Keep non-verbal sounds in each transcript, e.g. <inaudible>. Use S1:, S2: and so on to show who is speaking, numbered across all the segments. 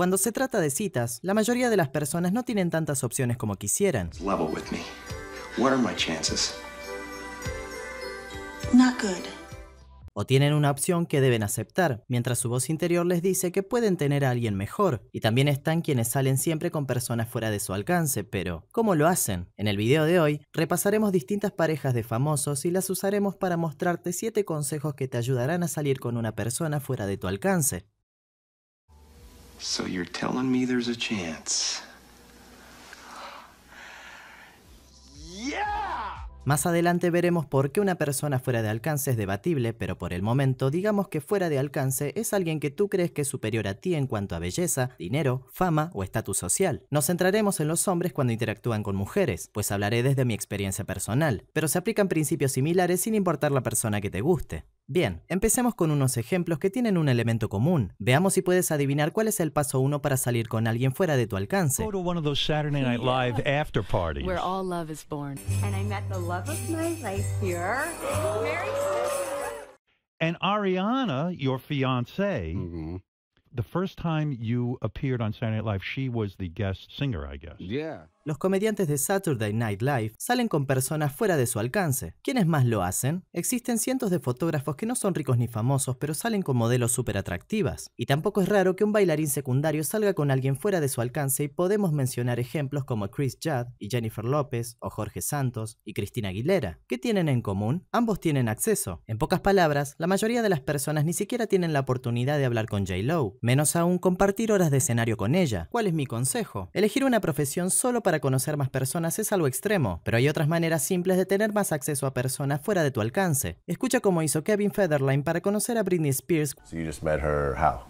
S1: Cuando se trata de citas, la mayoría de las personas no tienen tantas opciones como quisieran.
S2: Level with me. What are my chances?
S3: Not good.
S1: O tienen una opción que deben aceptar, mientras su voz interior les dice que pueden tener a alguien mejor. Y también están quienes salen siempre con personas fuera de su alcance, pero ¿cómo lo hacen? En el video de hoy repasaremos distintas parejas de famosos y las usaremos para mostrarte 7 consejos que te ayudarán a salir con una persona fuera de tu alcance.
S2: So you're telling me there's a chance?
S1: Más adelante veremos por qué una persona fuera de alcance es debatible, pero por el momento digamos que fuera de alcance es alguien que tú crees que es superior a ti en cuanto a belleza, dinero, fama o estatus social. Nos centraremos en los hombres cuando interactúan con mujeres, pues hablaré desde mi experiencia personal, pero se aplican principios similares sin importar la persona que te guste. Bien, empecemos con unos ejemplos que tienen un elemento común. Veamos si puedes adivinar cuál es el paso 1 para salir con alguien fuera de tu alcance.
S4: Go to one of those Saturday Night Live after parties.
S5: Where all love is born.
S6: and I met the love of my life here.
S4: And Ariana, your fiance, the first time you appeared on Saturday Night Live, she was the guest singer, I guess.
S7: Yeah.
S1: Los comediantes de Saturday Night Live salen con personas fuera de su alcance. ¿Quiénes más lo hacen? Existen cientos de fotógrafos que no son ricos ni famosos, pero salen con modelos súper atractivas. Y tampoco es raro que un bailarín secundario salga con alguien fuera de su alcance y podemos mencionar ejemplos como Chris Judd y Jennifer López, o Jorge Santos y Cristina Aguilera. ¿Qué tienen en común? Ambos tienen acceso. En pocas palabras, la mayoría de las personas ni siquiera tienen la oportunidad de hablar con J-Lo, menos aún compartir horas de escenario con ella. ¿Cuál es mi consejo? Elegir una profesión solo para conocer más personas es algo extremo, pero hay otras maneras simples de tener más acceso a personas fuera de tu alcance. Escucha cómo hizo Kevin Federline para conocer a Britney Spears
S8: So you just met her how?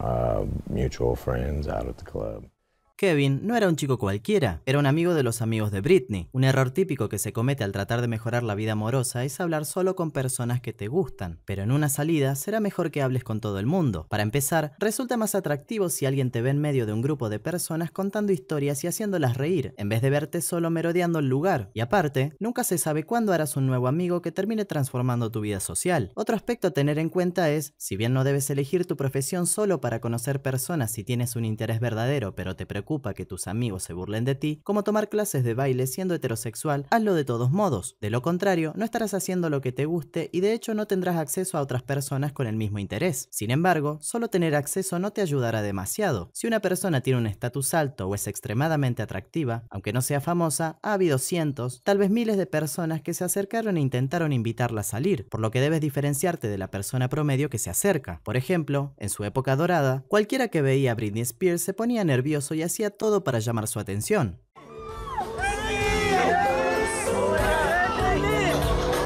S8: Uh, mutual friends out at the club.
S1: Kevin no era un chico cualquiera, era un amigo de los amigos de Britney. Un error típico que se comete al tratar de mejorar la vida amorosa es hablar solo con personas que te gustan, pero en una salida será mejor que hables con todo el mundo. Para empezar, resulta más atractivo si alguien te ve en medio de un grupo de personas contando historias y haciéndolas reír, en vez de verte solo merodeando el lugar. Y aparte, nunca se sabe cuándo harás un nuevo amigo que termine transformando tu vida social. Otro aspecto a tener en cuenta es, si bien no debes elegir tu profesión solo para conocer personas si tienes un interés verdadero, pero te preocupa que tus amigos se burlen de ti, como tomar clases de baile siendo heterosexual, hazlo de todos modos. De lo contrario, no estarás haciendo lo que te guste y de hecho no tendrás acceso a otras personas con el mismo interés. Sin embargo, solo tener acceso no te ayudará demasiado. Si una persona tiene un estatus alto o es extremadamente atractiva, aunque no sea famosa, ha habido cientos, tal vez miles de personas que se acercaron e intentaron invitarla a salir, por lo que debes diferenciarte de la persona promedio que se acerca. Por ejemplo, en su época dorada, cualquiera que veía a Britney Spears se ponía nervioso y hacía todo para llamar su atención.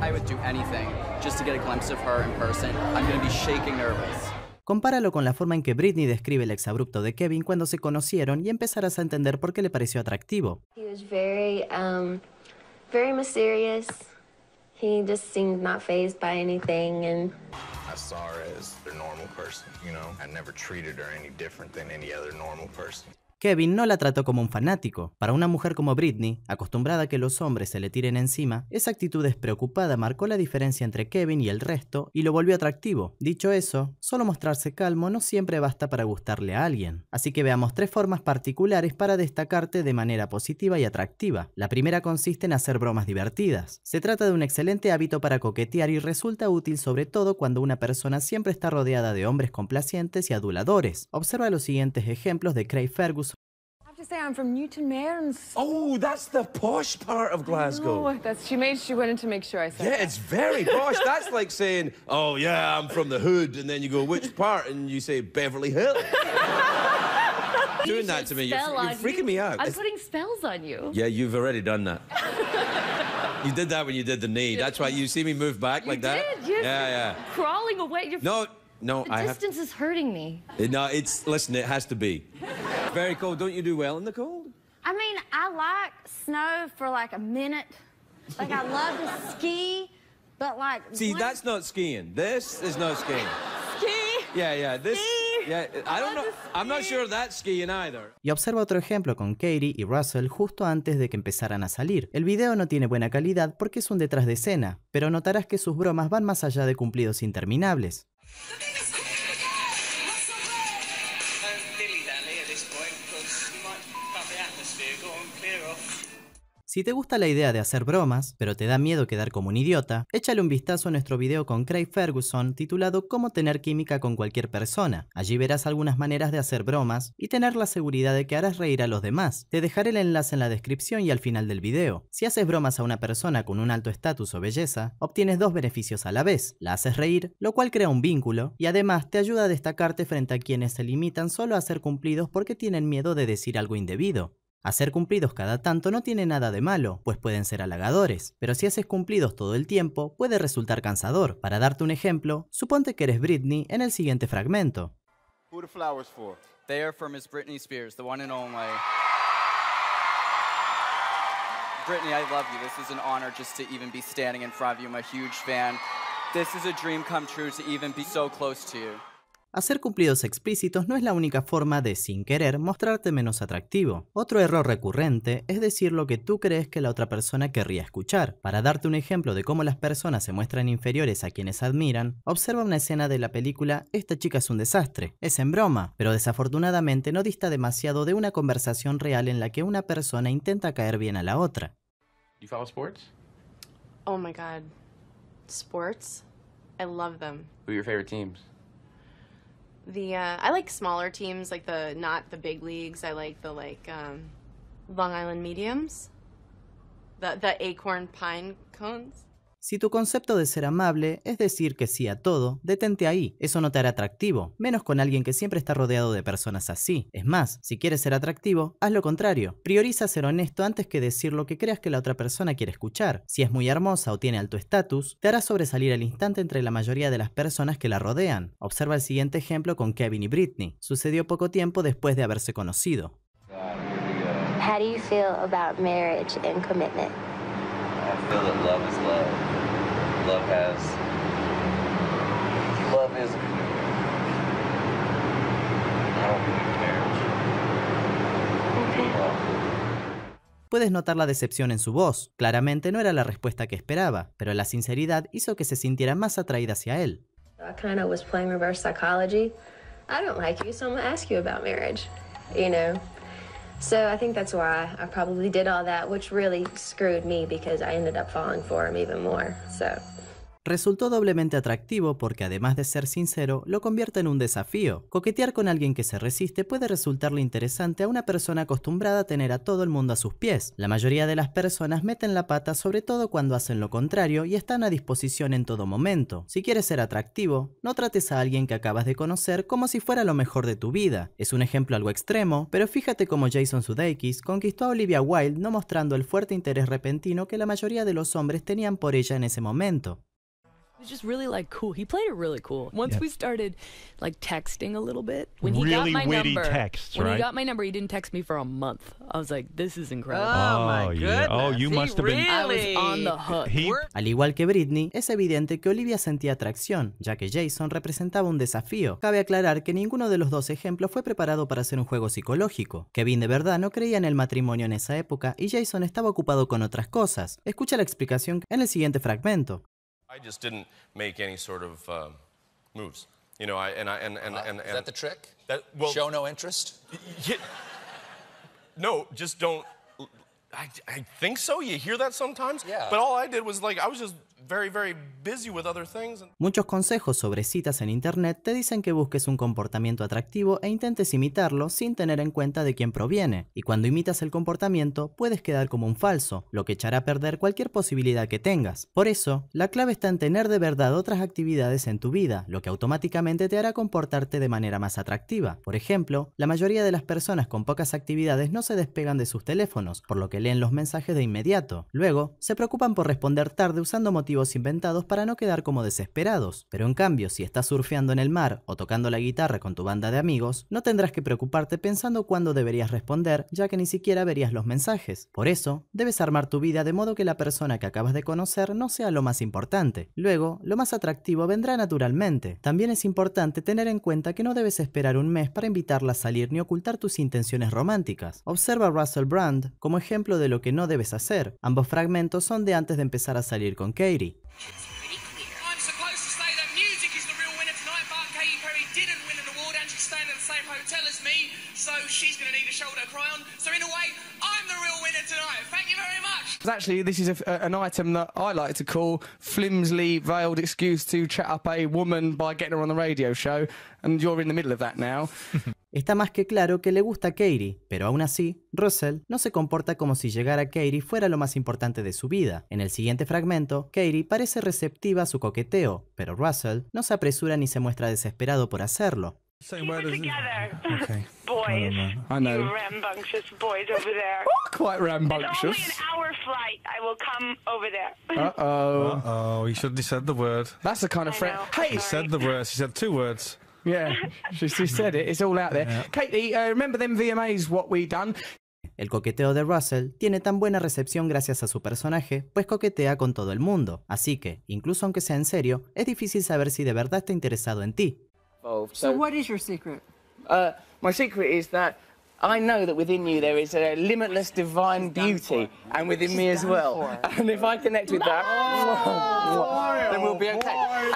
S9: I would do anything just to get a glimpse of her in person. I'm going to be shaking nervous.
S1: Compáralo con la forma en que Britney describe el exabrupto de Kevin cuando se conocieron y empezarás a entender por qué le pareció atractivo.
S10: He was very, um, very mysterious. He just seemed not phased by anything, and
S8: I saw her as a normal person, you know? I never treated her any different than any other normal person.
S1: Kevin no la trató como un fanático. Para una mujer como Britney, acostumbrada a que los hombres se le tiren encima, esa actitud despreocupada marcó la diferencia entre Kevin y el resto y lo volvió atractivo. Dicho eso, solo mostrarse calmo no siempre basta para gustarle a alguien. Así que veamos tres formas particulares para destacarte de manera positiva y atractiva. La primera consiste en hacer bromas divertidas. Se trata de un excelente hábito para coquetear y resulta útil sobre todo cuando una persona siempre está rodeada de hombres complacientes y aduladores. Observa los siguientes ejemplos de Craig Ferguson
S6: say, I'm from Newton Mearns.
S7: Oh, that's the posh part of Glasgow.
S6: Oh, that's she made. She wanted to make sure I said.
S7: Yeah, it's very posh. <laughs> That's like saying, "Oh yeah, I'm from the hood," and then you go, "Which part?" and you say Beverly Hills. <laughs> Doing that to me, you're, you're freaking
S5: you.
S7: me out.
S5: I'm
S7: It's-
S5: putting spells on you.
S7: yeah, you've already done that. <laughs> you did that when you did the knee. That's why you see me move back
S5: You
S7: like that.
S5: did. You're
S7: Yeah, yeah.
S5: Crawling away. You're
S7: No, no,
S5: The
S7: I have.
S5: distance is hurting me.
S7: No, it's listen. It has to be. Very cold. Don't you do well in the cold?
S6: I mean, I like snow for like a minute. Like I love to ski, but like
S7: See,
S6: one-
S7: that's not skiing. This is not skiing.
S6: ski.
S7: Yeah, yeah. This.
S6: Ski.
S7: Yeah, I don't know. I'm not sure that's skiing either.
S1: Y observa otro ejemplo con Katie y Russell justo antes de que empezaran a salir. El video no tiene buena calidad porque es un detrás de escena, pero notarás que sus bromas van más allá de cumplidos interminables.
S3: At this point because you might cut the atmosphere. Go on, clear off.
S1: Si te gusta la idea de hacer bromas, pero te da miedo quedar como un idiota, échale un vistazo a nuestro video con Craig Ferguson titulado Cómo tener química con cualquier persona. Allí verás algunas maneras de hacer bromas y tener la seguridad de que harás reír a los demás. Te dejaré el enlace en la descripción y al final del video. Si haces bromas a una persona con un alto estatus o belleza, obtienes dos beneficios a la vez. La haces reír, lo cual crea un vínculo, y además te ayuda a destacarte frente a quienes se limitan solo a ser cumplidos porque tienen miedo de decir algo indebido. Hacer cumplidos cada tanto no tiene nada de malo, pues pueden ser halagadores, pero si haces cumplidos todo el tiempo, puede resultar cansador. Para darte un ejemplo, suponte que eres Britney en el siguiente fragmento.
S11: Who the flowers for?
S9: They are for Miss Britney Spears, the one and only. Britney, I love you. This is an honor just to even be standing in front of you. I'm a huge fan. This is a dream come true to even be so close to you.
S1: Hacer cumplidos explícitos no es la única forma de, sin querer, mostrarte menos atractivo. Otro error recurrente es decir lo que tú crees que la otra persona querría escuchar. Para darte un ejemplo de cómo las personas se muestran inferiores a quienes admiran, observa una escena de la película Esta chica es un desastre. Es en broma, pero desafortunadamente no dista demasiado de una conversación real en la que una persona intenta caer bien a la otra.
S12: You follow sports?
S13: Oh my god. Sports? I love them.
S12: Who are your favorite teams?
S13: The uh, I like smaller teams, like the not the big leagues. I like the like um, Long Island mediums, the the acorn pine cones.
S1: Si tu concepto de ser amable es decir que sí a todo, detente ahí. Eso no te hará atractivo, menos con alguien que siempre está rodeado de personas así. Es más, si quieres ser atractivo, haz lo contrario. Prioriza ser honesto antes que decir lo que creas que la otra persona quiere escuchar. Si es muy hermosa o tiene alto estatus, te hará sobresalir al instante entre la mayoría de las personas que la rodean. Observa el siguiente ejemplo con Kevin y Britney. Sucedió poco tiempo después de haberse conocido.
S10: How do you feel about marriage and commitment?
S14: I feel that love is love. Love has. Love is. I don't
S1: Puedes notar la decepción en su voz. Claramente no era la respuesta que esperaba, pero la sinceridad hizo que se sintiera más atraída hacia él.
S10: I kind of was playing reverse psychology. I don't like you, so I'm gonna ask you about marriage. You know? So I think that's why I probably did all that, which really screwed me because I ended up falling for him even more. So.
S1: Resultó doblemente atractivo porque además de ser sincero, lo convierte en un desafío. Coquetear con alguien que se resiste puede resultarle interesante a una persona acostumbrada a tener a todo el mundo a sus pies. La mayoría de las personas meten la pata sobre todo cuando hacen lo contrario y están a disposición en todo momento. Si quieres ser atractivo, no trates a alguien que acabas de conocer como si fuera lo mejor de tu vida. Es un ejemplo algo extremo, pero fíjate cómo Jason Sudeikis conquistó a Olivia Wilde no mostrando el fuerte interés repentino que la mayoría de los hombres tenían por ella en ese momento.
S5: It was just really like cool. He played it really cool. Once we started like texting a little bit, when he got
S4: Really
S5: my
S4: witty
S5: number,
S4: texts,
S5: when
S4: right?
S5: he got my number, he didn't text me for a month. I was like, this is incredible.
S4: Oh, my Oh, yeah. Oh, you
S5: He
S4: must have been-
S5: I was on the hook.
S4: He-
S1: Al igual que Britney, es evidente que Olivia sentía atracción, ya que Jason representaba un desafío. Cabe aclarar que ninguno de los dos ejemplos fue preparado para hacer un juego psicológico. Kevin de verdad no creía en el matrimonio en esa época y Jason estaba ocupado con otras cosas. Escucha la explicación en el siguiente fragmento.
S15: I just didn't make any sort of um, moves. You know, I and I and and and,
S8: Is that the trick?
S15: That well,
S8: Show no interest?
S15: yeah, no, just don't. I, I think so. You hear that sometimes.
S8: Yeah.
S15: But all I did was like I was just
S1: Muchos consejos sobre citas en internet te dicen que busques un comportamiento atractivo e intentes imitarlo sin tener en cuenta de quién proviene. Y cuando imitas el comportamiento, puedes quedar como un falso, lo que echará a perder cualquier posibilidad que tengas. Por eso, la clave está en tener de verdad otras actividades en tu vida, lo que automáticamente te hará comportarte de manera más atractiva. Por ejemplo, la mayoría de las personas con pocas actividades no se despegan de sus teléfonos, por lo que leen los mensajes de inmediato. Luego, se preocupan por responder tarde usando motivos inventados para no quedar como desesperados. Pero en cambio, si estás surfeando en el mar o tocando la guitarra con tu banda de amigos, no tendrás que preocuparte pensando cuándo deberías responder, ya que ni siquiera verías los mensajes. Por eso, debes armar tu vida de modo que la persona que acabas de conocer no sea lo más importante. Luego, lo más atractivo vendrá naturalmente. También es importante tener en cuenta que no debes esperar un mes para invitarla a salir ni ocultar tus intenciones románticas. Observa a Russell Brand como ejemplo de lo que no debes hacer. Ambos fragmentos son de antes de empezar a salir con Katie.
S3: I'm supposed to say that music is the real winner tonight, but Katy Perry didn't win an award and she's staying at the same hotel as me. So she's going to need a shoulder to cry on. So in a way, I'm the real winner tonight. Thank you very much.
S16: Actually, this is a, a- an item that I like to call flimsily veiled excuse to chat up a woman by getting her on the radio show, and you're in the middle of that now. <laughs>
S1: Está más que claro que le gusta a Katie, pero aún así, Russell no se comporta como si llegar a Katie fuera lo más importante de su vida. En el siguiente fragmento, Katie parece receptiva a su coqueteo, pero Russell no se apresura ni se muestra desesperado por hacerlo.
S17: Word as
S18: together.
S17: Okay. <laughs>
S18: Boys.
S16: I know.
S18: You rambunctious boys over there. <laughs>
S16: Quite
S18: It's only
S16: rambunctious.
S18: an hour flight. I will come over there. <laughs>
S16: Uh oh.
S17: Uh oh, you shouldn't have said the word.
S16: That's the kind of friend. Hey,
S17: She said the word. She said two words.
S16: Yeah, <laughs> she, she said it. It's all out there. Katie, uh, remember them VMAs? What we done?
S1: El coqueteo de Russell tiene tan buena recepción gracias a su personaje, pues coquetea con todo el mundo. Así que, incluso aunque sea en serio, es difícil saber si de verdad está interesado en ti.
S19: So, what is your secret?
S16: Uh, my secret is that I know that within you there is a limitless divine beauty, and within me as well. And if I connect with that, <laughs> then we'll be okay.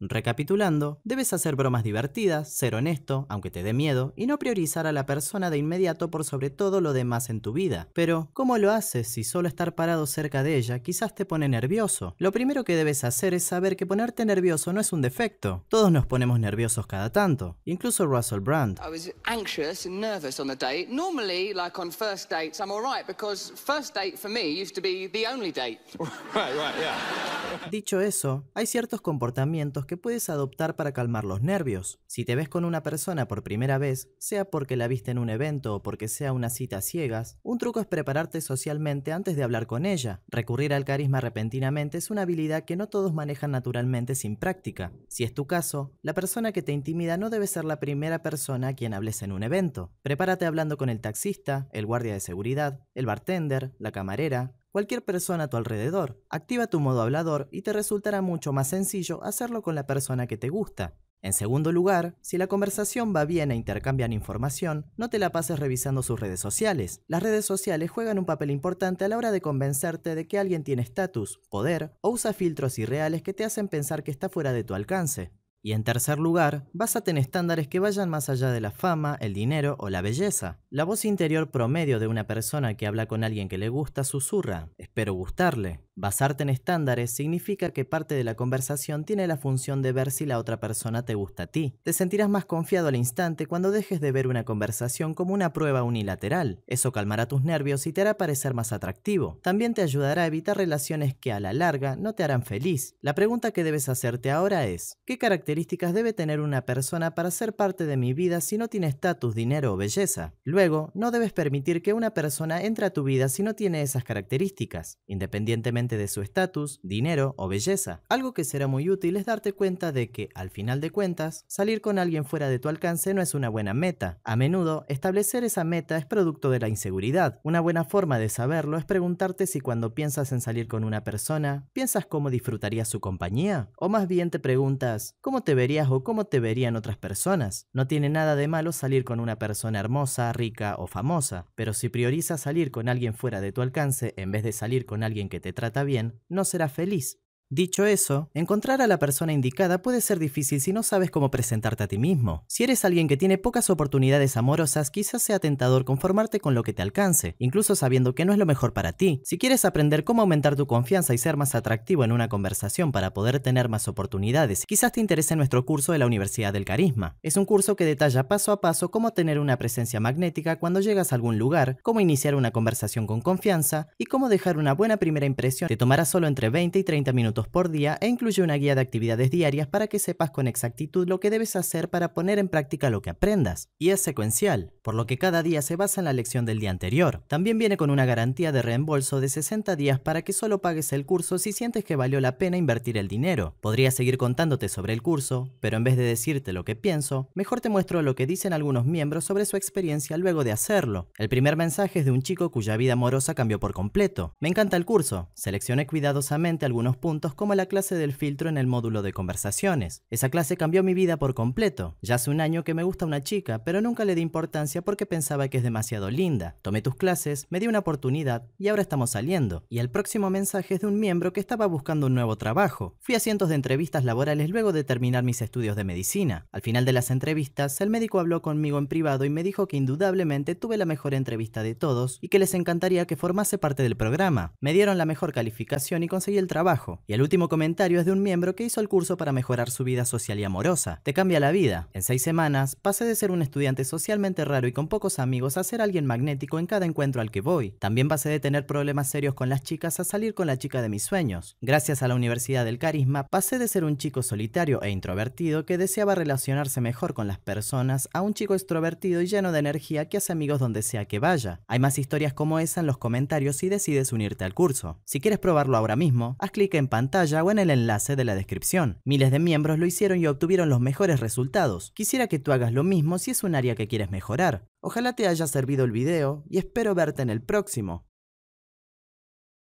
S1: Recapitulando, debes hacer bromas divertidas, ser honesto, aunque te dé miedo, y no priorizar a la persona de inmediato por sobre todo lo demás en tu vida. Pero, ¿cómo lo haces si solo estar parado cerca de ella quizás te pone nervioso? Lo primero que debes hacer es saber que ponerte nervioso no es un defecto. Todos nos ponemos nerviosos cada tanto, incluso Russell Brand.
S19: I was anxious and nervous on the date. Normally, like on first dates, I'm all right because first date for me used to be the only date. <laughs>
S7: Right, right, yeah.
S1: Dicho eso, hay ciertos comportamientos que puedes adoptar para calmar los nervios. Si te ves con una persona por primera vez, sea porque la viste en un evento o porque sea una cita a ciegas, un truco es prepararte socialmente antes de hablar con ella. Recurrir al carisma repentinamente es una habilidad que no todos manejan naturalmente sin práctica. Si es tu caso, la persona que te intimida no debe ser la primera persona a quien hables en un evento. Prepárate hablando con el taxista, el guardia de seguridad, el bartender, la camarera, cualquier persona a tu alrededor. Activa tu modo hablador y te resultará mucho más sencillo hacerlo con la persona que te gusta. En segundo lugar, si la conversación va bien e intercambian información, no te la pases revisando sus redes sociales. Las redes sociales juegan un papel importante a la hora de convencerte de que alguien tiene estatus, poder o usa filtros irreales que te hacen pensar que está fuera de tu alcance. Y en tercer lugar, básate en estándares que vayan más allá de la fama, el dinero o la belleza. La voz interior promedio de una persona que habla con alguien que le gusta susurra, espero gustarle. Basarte en estándares significa que parte de la conversación tiene la función de ver si la otra persona te gusta a ti. Te sentirás más confiado al instante cuando dejes de ver una conversación como una prueba unilateral. Eso calmará tus nervios y te hará parecer más atractivo. También te ayudará a evitar relaciones que a la larga no te harán feliz. La pregunta que debes hacerte ahora es, ¿qué características debe tener una persona para ser parte de mi vida si no tiene estatus, dinero o belleza? Luego, no debes permitir que una persona entre a tu vida si no tiene esas características, independientemente de su estatus, dinero o belleza. Algo que será muy útil es darte cuenta de que, al final de cuentas, salir con alguien fuera de tu alcance no es una buena meta. A menudo, establecer esa meta es producto de la inseguridad. Una buena forma de saberlo es preguntarte si cuando piensas en salir con una persona, piensas cómo disfrutarías su compañía, o más bien te preguntas, ¿cómo te verías o cómo te verían otras personas? No tiene nada de malo salir con una persona hermosa, rica o famosa, pero si priorizas salir con alguien fuera de tu alcance en vez de salir con alguien que te trata bien, no serás feliz. Dicho eso, encontrar a la persona indicada puede ser difícil si no sabes cómo presentarte a ti mismo. Si eres alguien que tiene pocas oportunidades amorosas, quizás sea tentador conformarte con lo que te alcance, incluso sabiendo que no es lo mejor para ti. Si quieres aprender cómo aumentar tu confianza y ser más atractivo en una conversación para poder tener más oportunidades, quizás te interese nuestro curso de la Universidad del Carisma. Es un curso que detalla paso a paso cómo tener una presencia magnética cuando llegas a algún lugar, cómo iniciar una conversación con confianza y cómo dejar una buena primera impresión. Te tomará solo entre 20 y 30 minutos por día e incluye una guía de actividades diarias para que sepas con exactitud lo que debes hacer para poner en práctica lo que aprendas. Y es secuencial, por lo que cada día se basa en la lección del día anterior. También viene con una garantía de reembolso de 60 días para que solo pagues el curso si sientes que valió la pena invertir el dinero. Podría seguir contándote sobre el curso, pero en vez de decirte lo que pienso, mejor te muestro lo que dicen algunos miembros sobre su experiencia luego de hacerlo. El primer mensaje es de un chico cuya vida amorosa cambió por completo. Me encanta el curso. Seleccioné cuidadosamente algunos puntos como la clase del filtro en el módulo de conversaciones. Esa clase cambió mi vida por completo. Ya hace un año que me gusta una chica, pero nunca le di importancia porque pensaba que es demasiado linda. Tomé tus clases, me di una oportunidad y ahora estamos saliendo. Y el próximo mensaje es de un miembro que estaba buscando un nuevo trabajo. Fui a cientos de entrevistas laborales luego de terminar mis estudios de medicina. Al final de las entrevistas, el médico habló conmigo en privado y me dijo que indudablemente tuve la mejor entrevista de todos y que les encantaría que formase parte del programa. Me dieron la mejor calificación y conseguí el trabajo. Y el último comentario es de un miembro que hizo el curso para mejorar su vida social y amorosa. Te cambia la vida. En seis semanas, pasé de ser un estudiante socialmente raro y con pocos amigos a ser alguien magnético en cada encuentro al que voy. También pasé de tener problemas serios con las chicas a salir con la chica de mis sueños. Gracias a la Universidad del Carisma, pasé de ser un chico solitario e introvertido que deseaba relacionarse mejor con las personas a un chico extrovertido y lleno de energía que hace amigos donde sea que vaya. Hay más historias como esa en los comentarios si decides unirte al curso. Si quieres probarlo ahora mismo, haz clic en pantalla o en el enlace de la descripción. Miles de miembros lo hicieron y obtuvieron los mejores resultados. Quisiera que tú hagas lo mismo si es un área que quieres mejorar. Ojalá te haya servido el video y espero verte en el próximo.